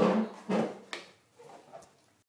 Opposed?